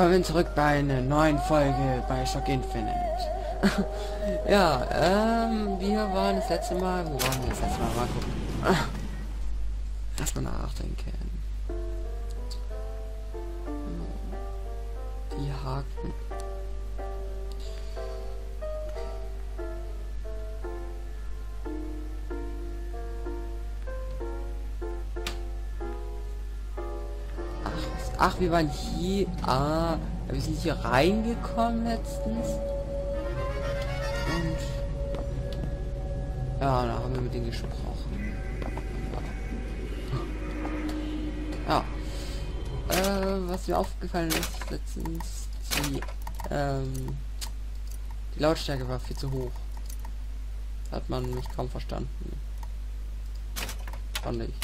Willkommen zurück bei einer neuen Folge bei Shock Infinite. ja, ähm, wir waren das letzte Mal, wo waren wir das letzte Mal? Mal gucken. Erstmal nachdenken. Die Haken. Ach, wir waren hier. Ah, wir sind hier reingekommen letztens. Und. Ja, da haben wir mit denen gesprochen. Ja. Äh, was mir aufgefallen ist letztens, die, ähm, die Lautstärke war viel zu hoch. Hat man mich kaum verstanden. Fand ich.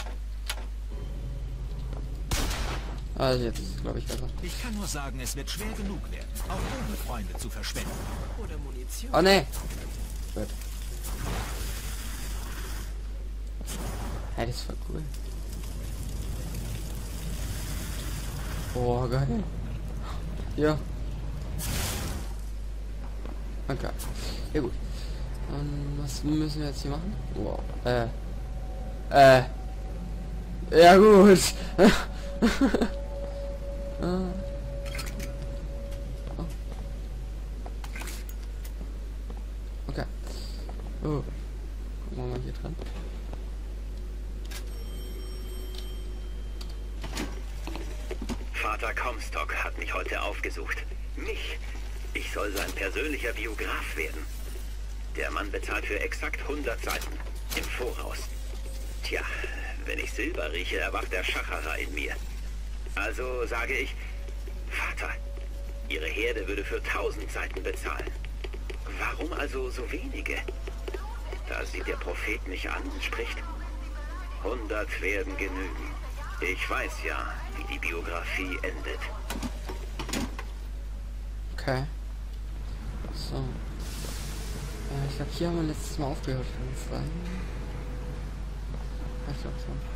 Also jetzt glaube ich besser. Ich kann nur sagen, es wird schwer genug werden, auch ohne Freunde zu verschwenden. Oder Munition. Oh ne. Gut. Hey, das ist voll cool. Boah, geil. Ja. Okay. Ja gut. Und was müssen wir jetzt hier machen? Wow. Äh. Äh. Ja gut. Oh. Okay. Oh. Gucken wir mal hier dran. Vater Comstock hat mich heute aufgesucht. Mich? Ich soll sein persönlicher Biograf werden. Der Mann bezahlt für exakt 100 Seiten. Im Voraus. Tja, wenn ich Silber rieche, erwacht der Schacherer in mir. Also sage ich, Vater, Ihre Herde würde für 1000 Seiten bezahlen. Warum also so wenige? Da sieht der Prophet mich an und spricht, 100 werden genügen. Ich weiß ja, wie die Biografie endet. Okay. So. Äh, ich glaube, hier haben wir letztes Mal aufgehört. Ich glaube schon.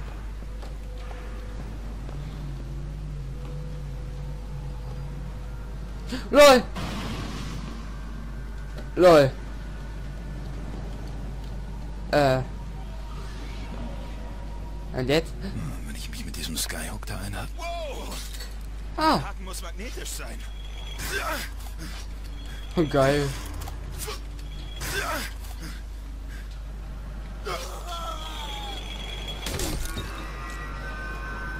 LOL! LOL! Äh. Und jetzt? Wenn ich mich mit diesem Skyhook da einhab. Ah, Haken muss magnetisch sein. oh, geil.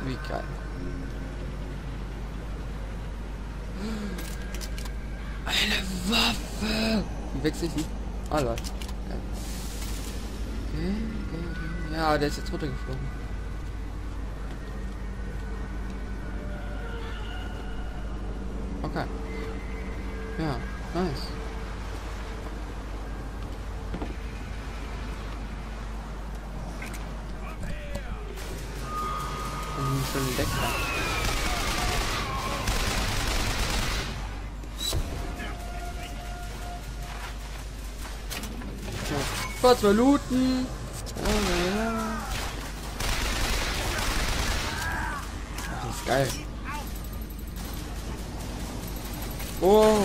Wie geil. Eine Wechsle ich die? Ah, okay, okay. Ja, der ist jetzt runtergeflogen. Okay. Ja, nice. Und schon entdeckt Kurz mal looten. Ja. Das ist geil. Oh.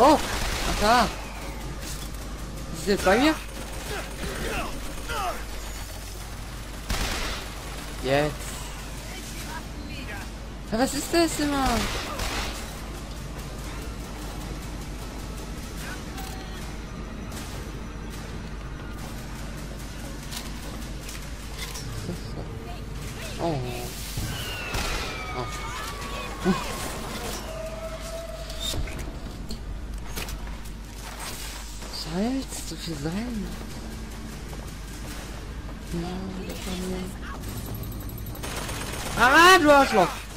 Oh, ach da. Ist jetzt bei mir? Jetzt. Was ist das immer? Salz, so viel Salz. Ja. Ah, du Arschloch!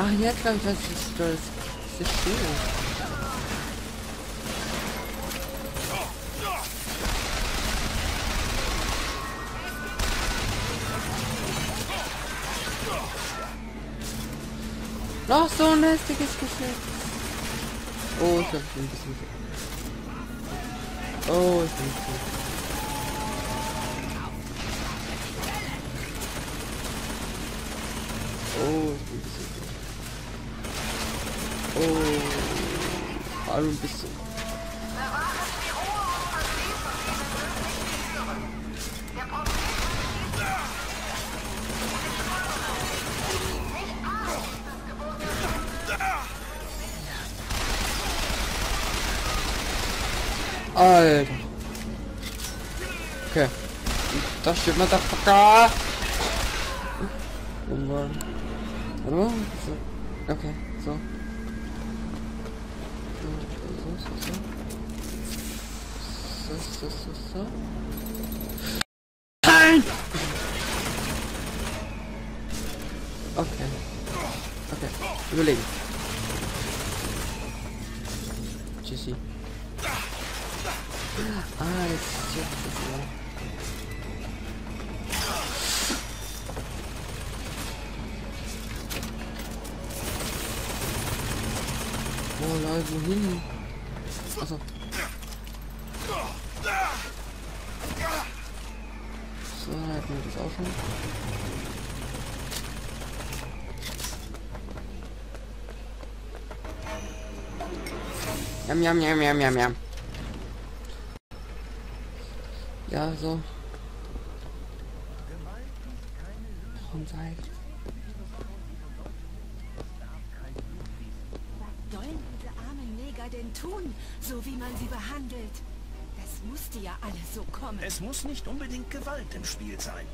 Ach, jetzt glaube ich, was ist das? Das ist schön. Noch so ein lästiges Geschütz. Oh, ich bin ein bisschen... Oh, ich bin bisschen... Oh, ich bin ein bisschen... Oh... Hallo, ein bisschen... Alter. Okay. Das steht Motherfucker. Oh Mann. Hallo? So. Okay, so. So, Nein! Okay. Okay. Überlegen. So, hätten wir das auch schon. Yam, yam, yam, yam, yam, yam. Ja, so. Und Seid. Was sollen diese armen Neger denn tun, so wie man sie behandelt? Das musste ja alles so kommen. Es muss nicht unbedingt Gewalt im Spiel sein.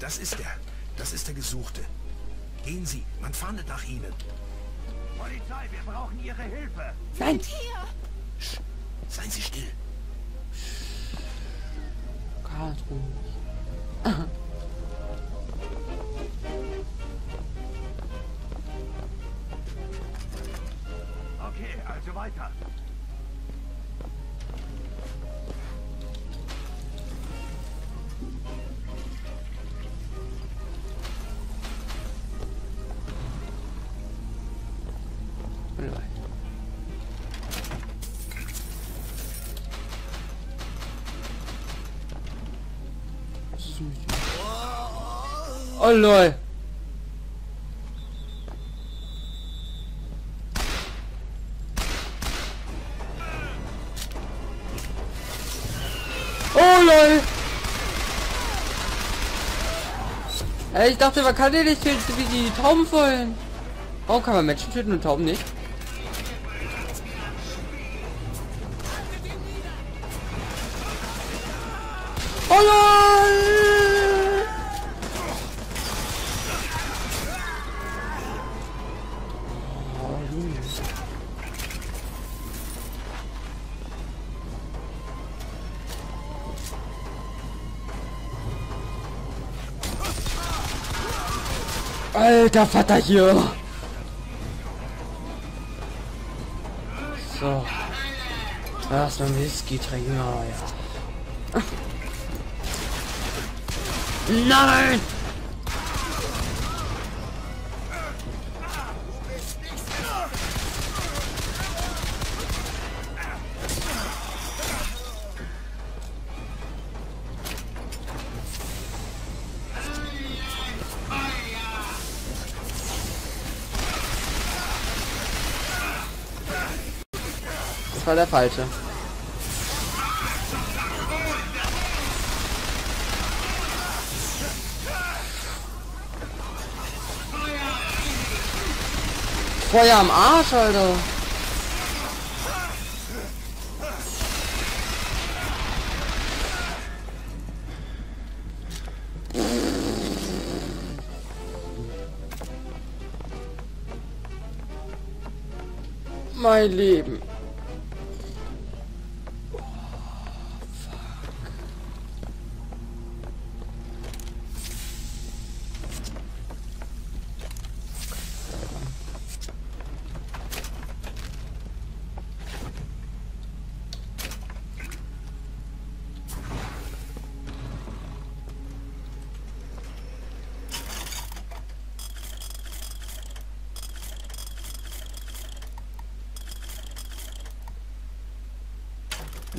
Das ist er. Das ist der Gesuchte. Gehen Sie, man fahndet nach Ihnen. Polizei, wir brauchen Ihre Hilfe. Nein! Hier! Sch, seien Sie still. Ganz ruhig. Dir? Oh lol. Oh lol. Ey, ich dachte, man kann den nicht töten, wie die Tauben wollen. Warum kann man Menschen töten und Tauben nicht? Oh Junge. Alter Vater hier. So. Erstmal Whisky trinken, oh ja. Nein! Das war der falsche. Feuer am Arsch, Alter. Mein Leben.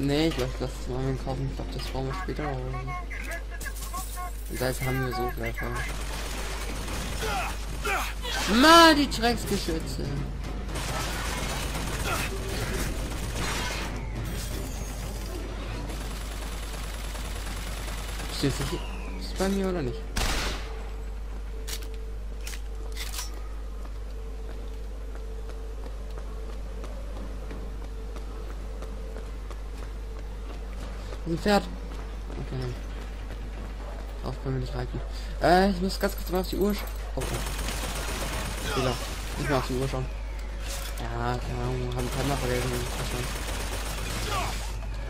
Nee, ich glaube, das mal wir kaufen. Ich glaube, das brauchen wir später oder. Und da haben wir so gleich. Mal die Drecksgeschütze. Das hier? Ist bei mir oder nicht? Ein Pferd. Okay. Auf können wir nicht reiten. Äh, ich muss ganz kurz mal auf die Uhr schauen. Okay. Fehler. Nicht mehr auf die Uhr schauen. Ja, keine Ahnung, haben keinen vergessen.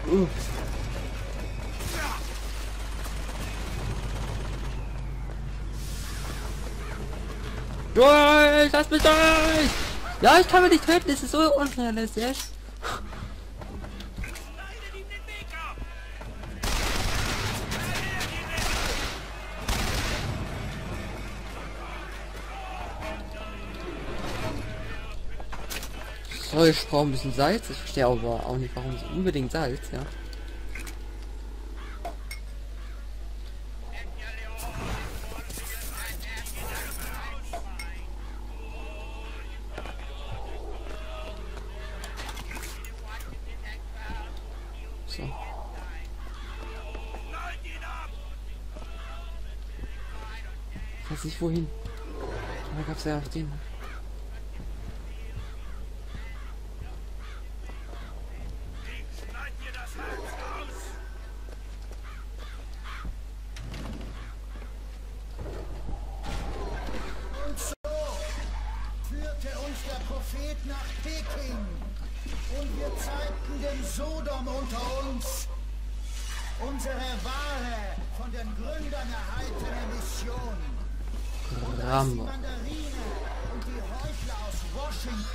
Uh. Durch! Lass mich durch! Ja, ich kann mich nicht töten, es ist so unrealistisch. So, ich brauche ein bisschen Salz. Ich verstehe aber auch nicht, warum so unbedingt Salz, ja. So. Ich weiß nicht wohin. Da gab es ja auch den.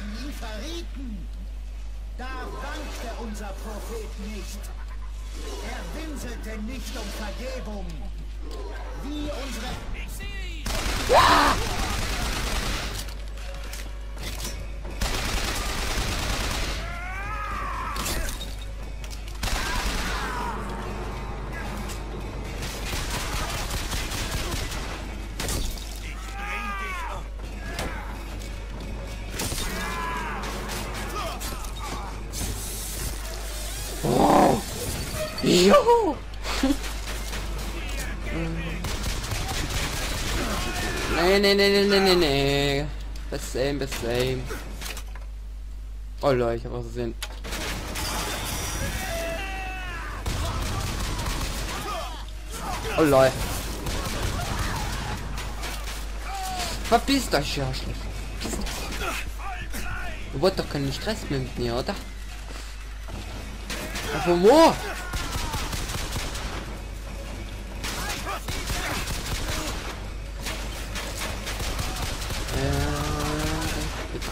Ihn verrieten, da wankte unser Prophet nicht. Er winselte nicht um Vergebung. Wie unsere Jo! Nee, nee, nee, nee, nee, nee, nee. Best same, best same. Oh Leute, ich habe was gesehen. Oh Leute. Verpisst euch, ja, schlecht. Ihr wollt doch keinen Stress mit mir, oder? Aber wo?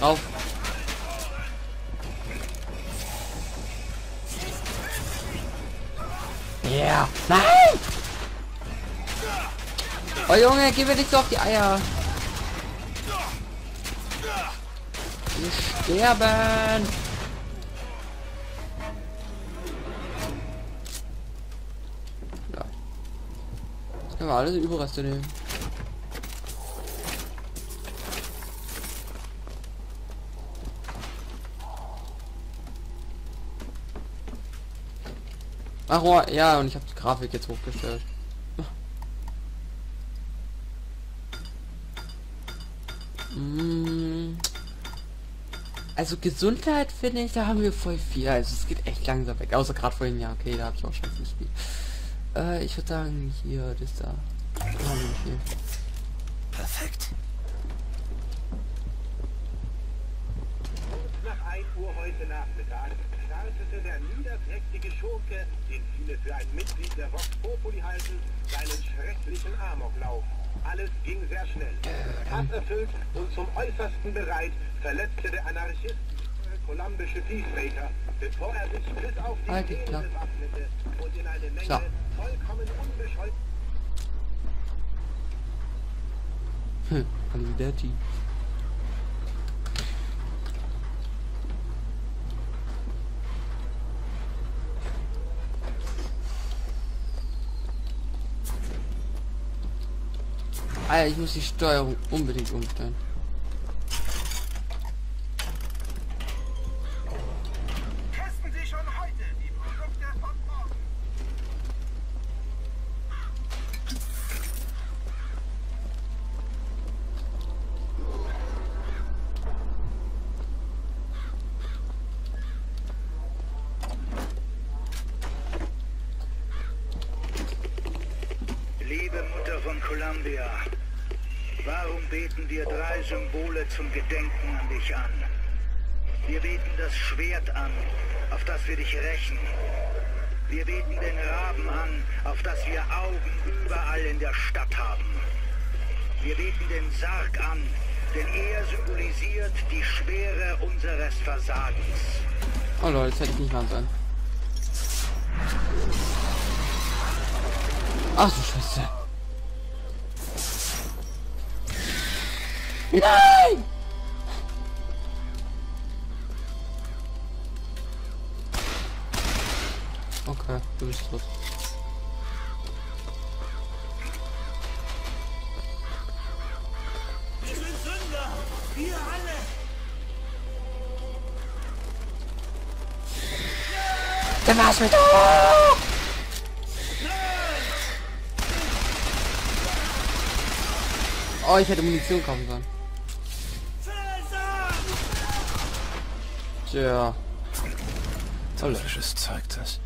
Ja. Yeah. Nein! Oh Junge, gib mir nicht so auf die Eier. Wir sterben. Ja. Jetzt können wir alles Überreste nehmen. Ach, oh, ja, und ich habe die Grafik jetzt hochgestellt. Mm. Also Gesundheit finde ich, da haben wir voll viel. Also es geht echt langsam weg. Außer gerade vorhin, ja, okay, da habe ich auch schon gespielt. Äh, ich würde sagen, hier, das da. Da nicht viel. Perfekt. Nach 1 Uhr heute Nachmittag startete der niederträchtige Schurke, viele für ein Mitglied der Vox Populi halten, seinen schrecklichen Amoklauf. Alles ging sehr schnell. Hasserfüllt und zum Äußersten bereit, verletzte der Anarchist kolumbische Peacemaker, bevor er sich bis auf die Halt Zähne bewaffnete und in eine Menge So. vollkommen unbescholten Hm, Arrivederci. Alter, ich muss die Steuerung unbedingt umstellen. Auf das wir dich rächen. Wir beten den Raben an, auf das wir Augen überall in der Stadt haben. Wir beten den Sarg an, denn er symbolisiert die Schwere unseres Versagens. Oh Leute, das hätte ich nicht machen sollen. Ach du Scheiße. Nein! Okay, du bist tot. Wir sind Sünder! Wir alle! Der war's mit. Oh, ich hätte Munition kaufen sollen. Tja. Teuflisches Zeug das.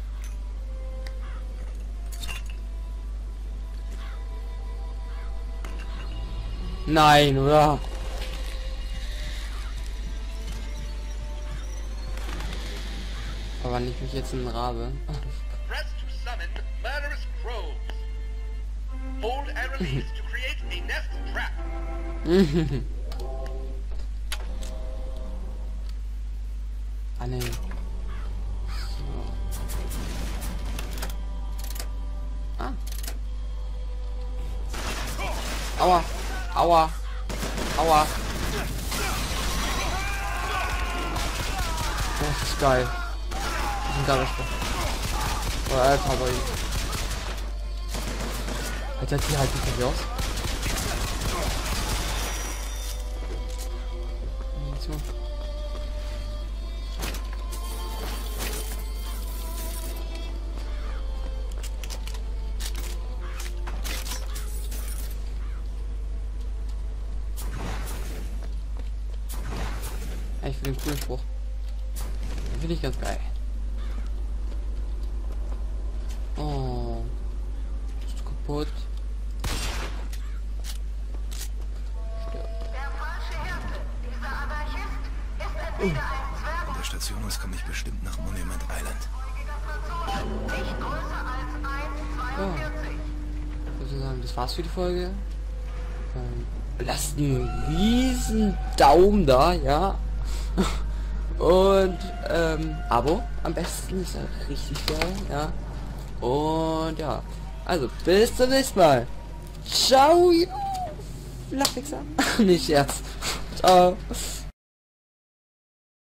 Nein, oder? Aber nicht mich jetzt ein Rabe. Press to summon murderous crows. Hold release to create a nest trap. ah ne. Aua. Aua. Oh, das ist geil. Das ist ein geiler. Oh, Alter, aber ich. Alter, die halten sich aus. Ich ganz geil. Oh. Ist kaputt. Der falsche Hirte, dieser Anarchist, ist entweder ein Zwerg Von der Station aus komme ich bestimmt nach Monument Island. 1,42. Ich würde sagen, das war's für die Folge. Ähm, lasst einen riesen Daumen da, ja. Und ähm, Abo am besten ist ja richtig geil, ja. Und ja, also bis zum nächsten Mal. Ciao, ihr Flachwichser. Nicht Scherz. Ciao.